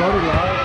moro lá.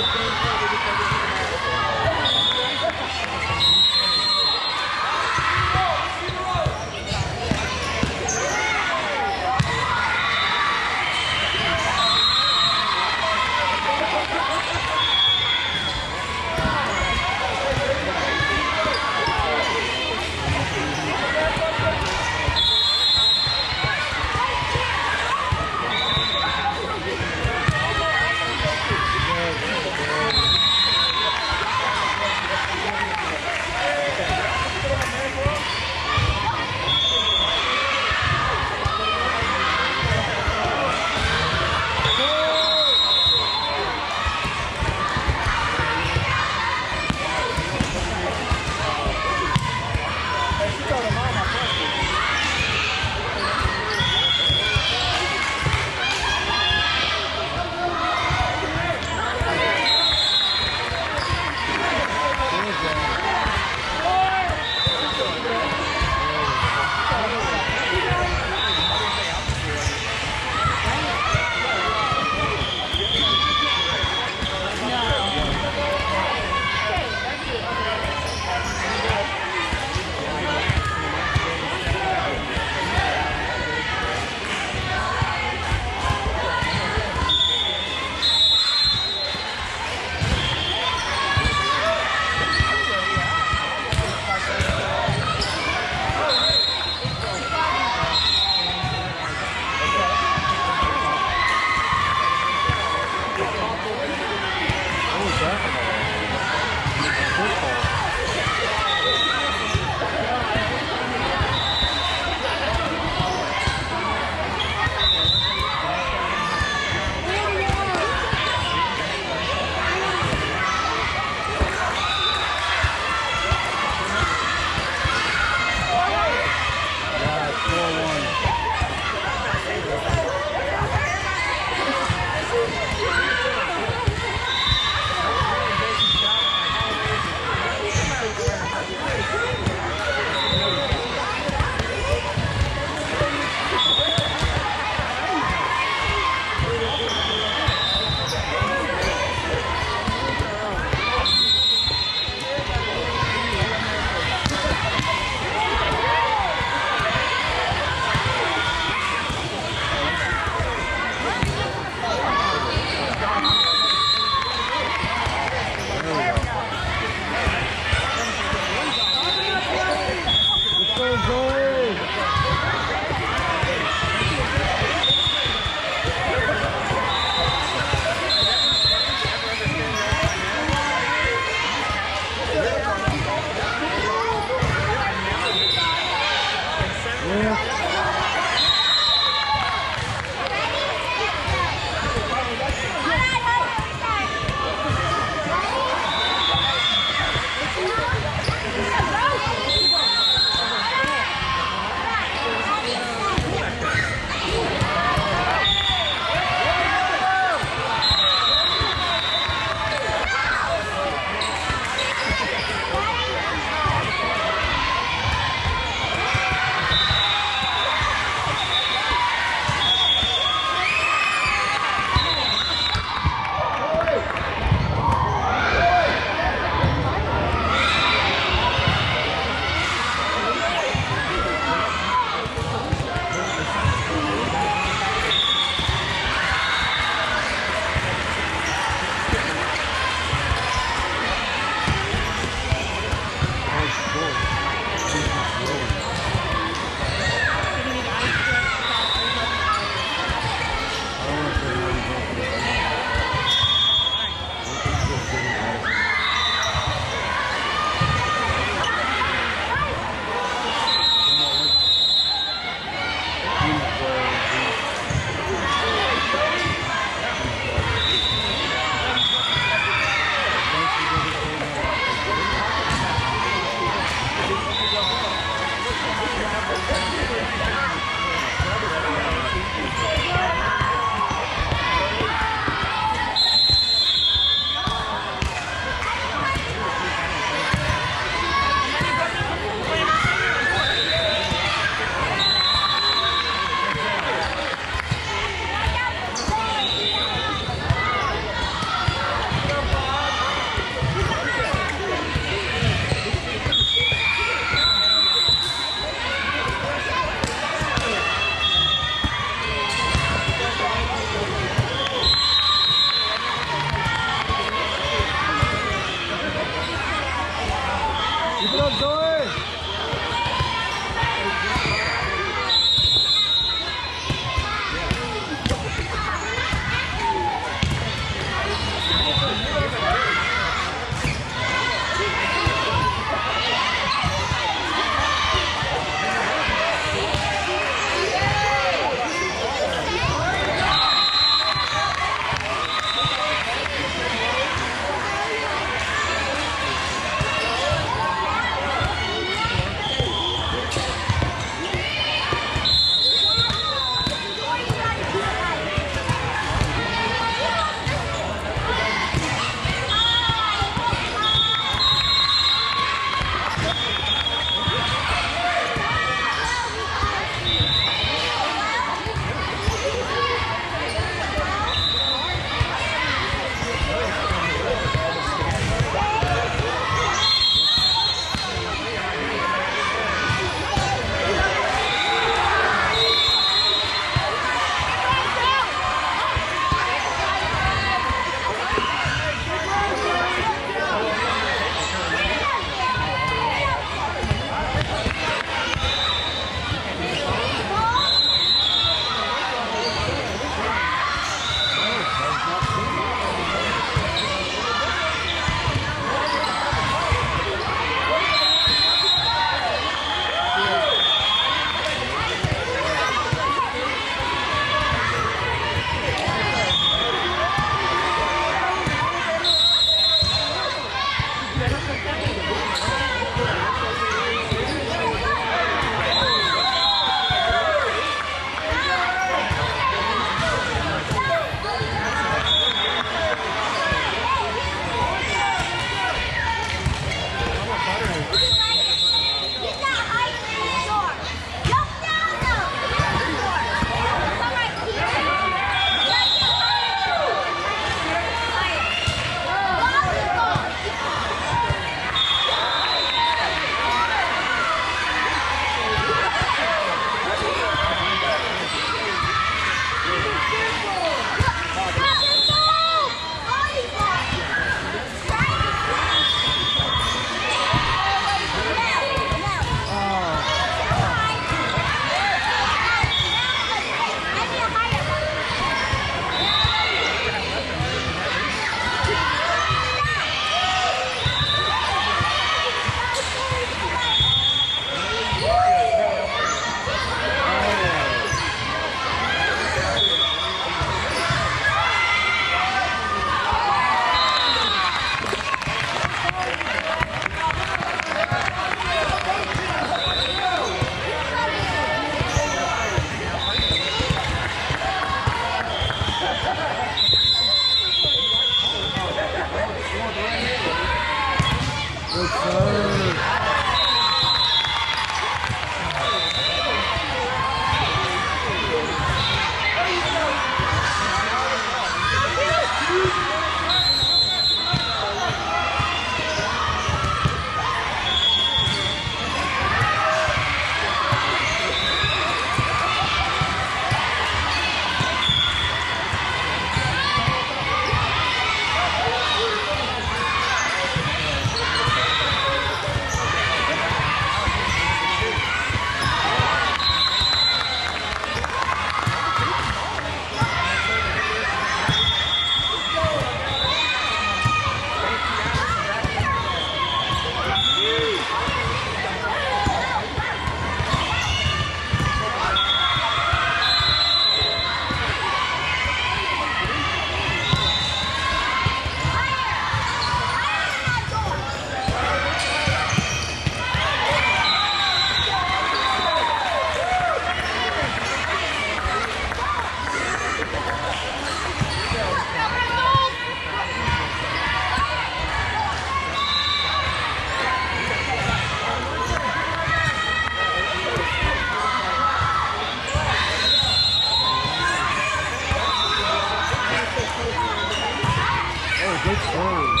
Good serve.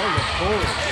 Oh, the forward.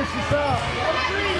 Finish this up.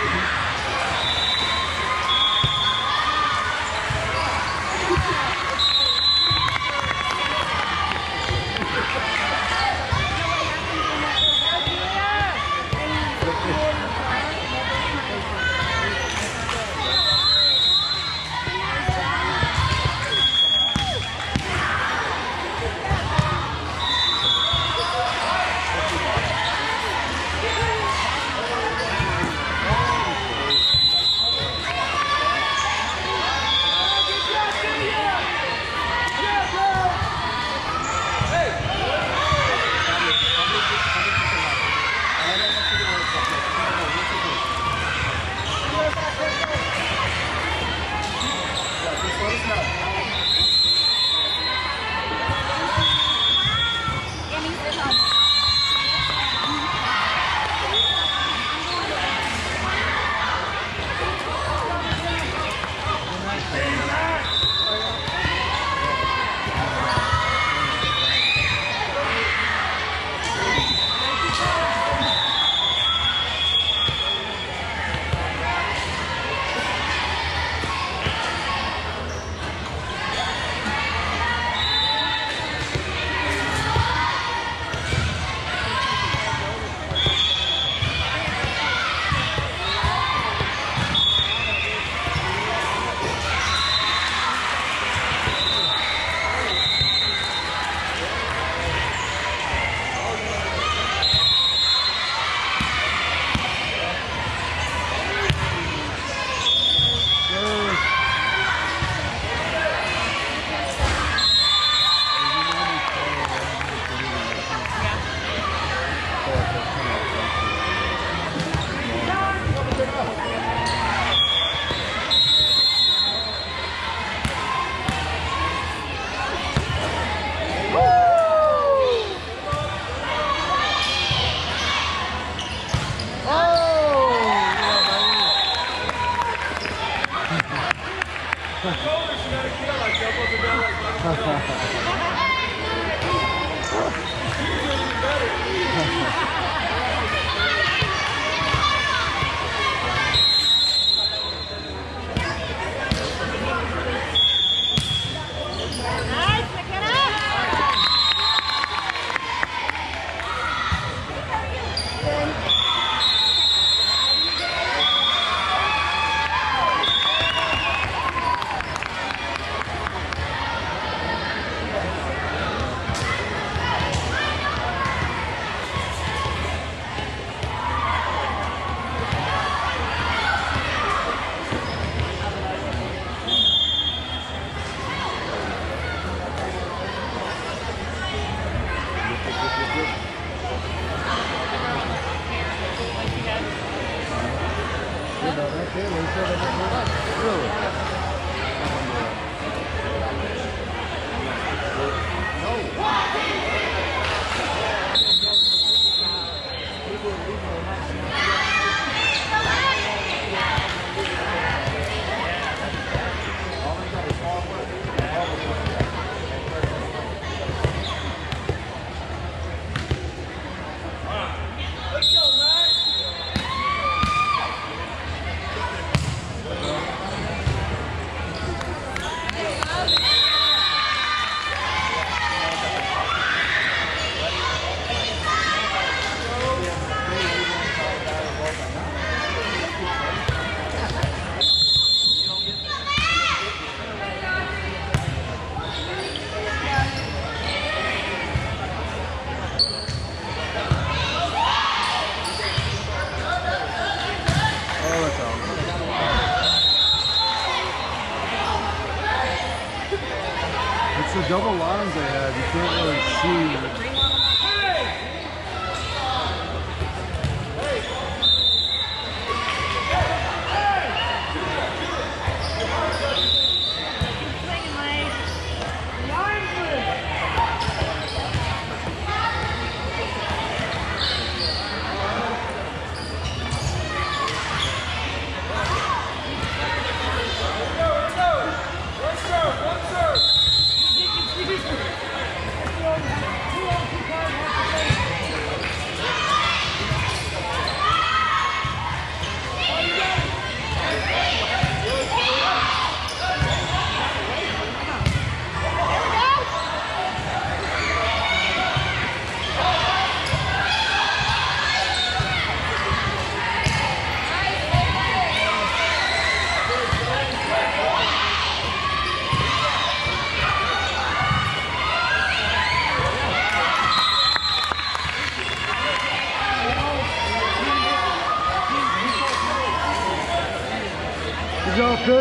Woo!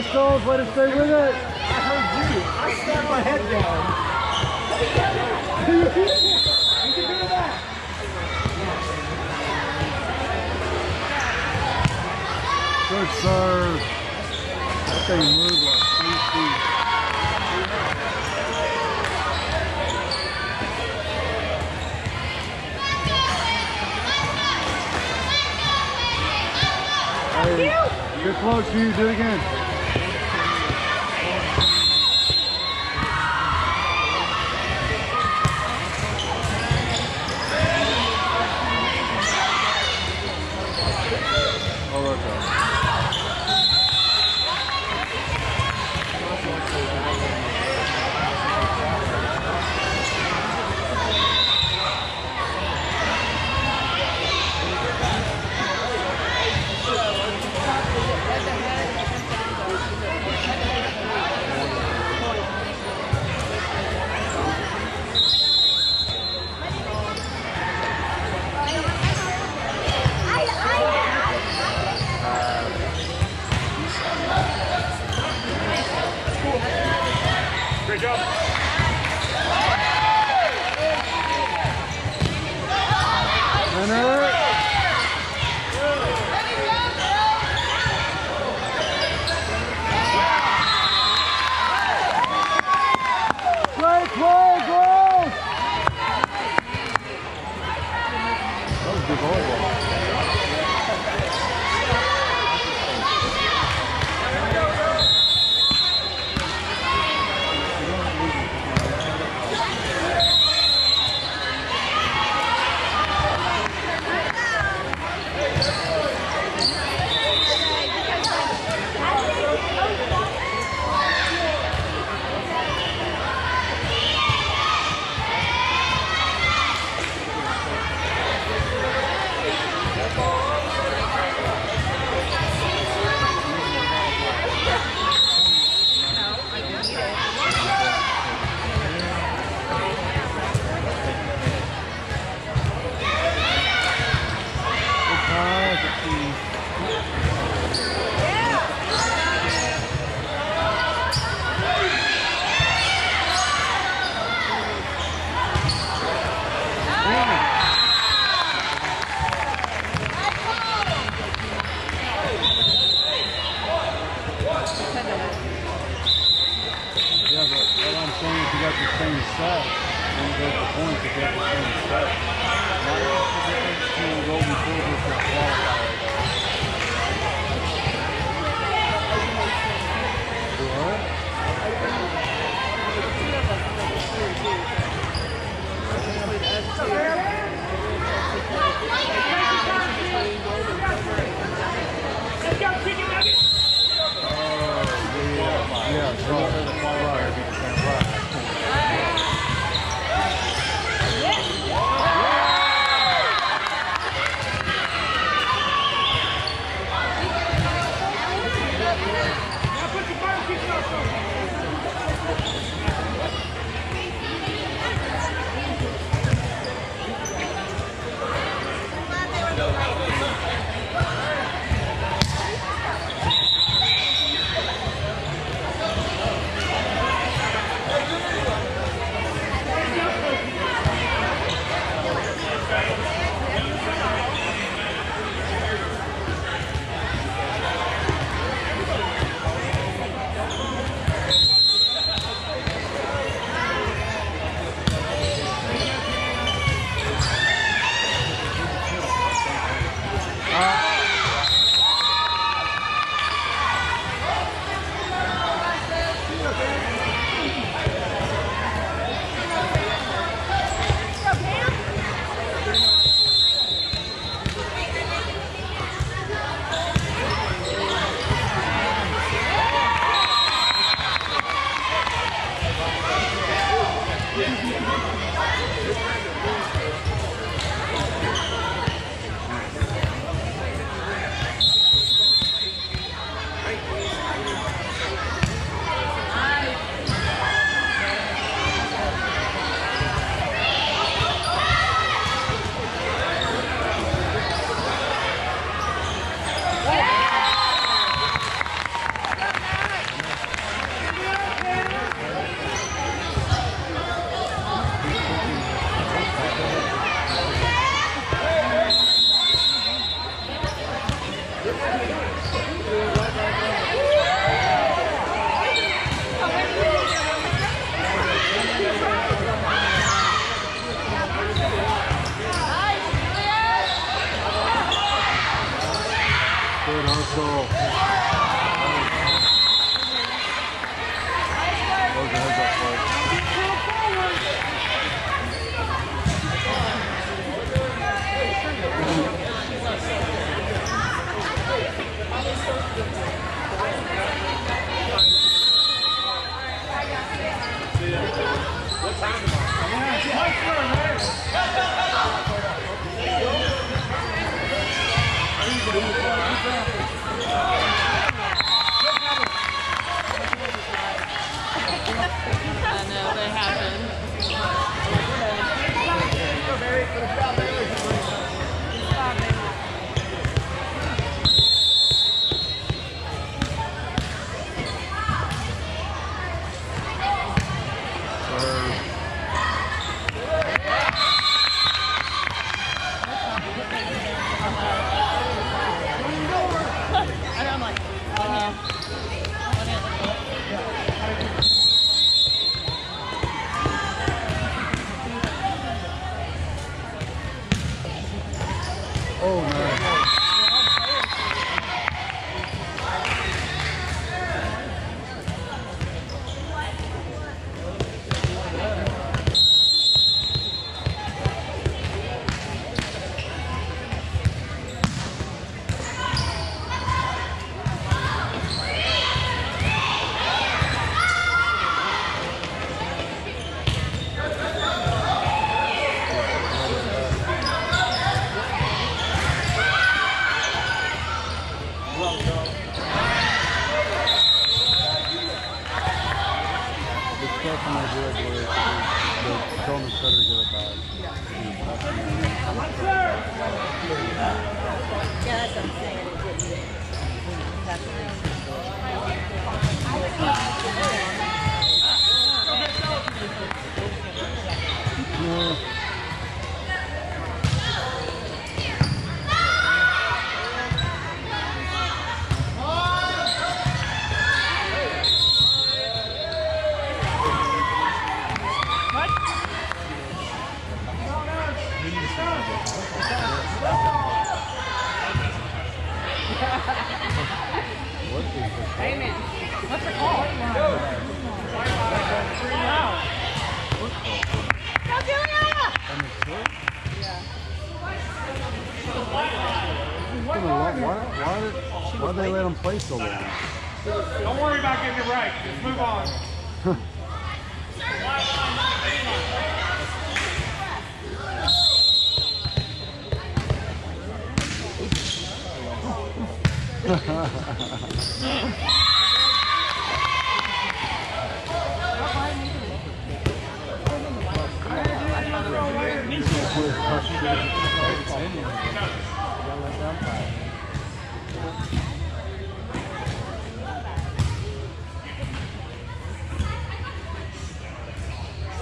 Pistols. Way to stay with it. I heard you. I slammed my head down. you can do that. Good serve. That thing moved like three feet. Hey, good close you. Do it again. I'm saying. It didn't. That's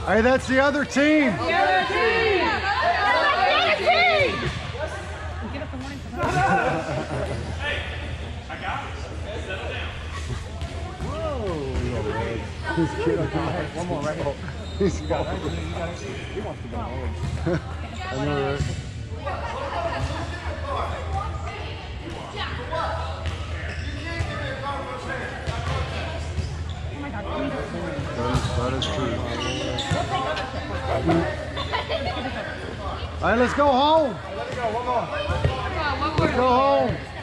Hey, that's the other team. The other team. That's the other team. Hey, I got it. Settle down. Whoa. This kid. One more right here. He's got it. He wants to go home. I know, right? That is true. All right, let's go home. Go home.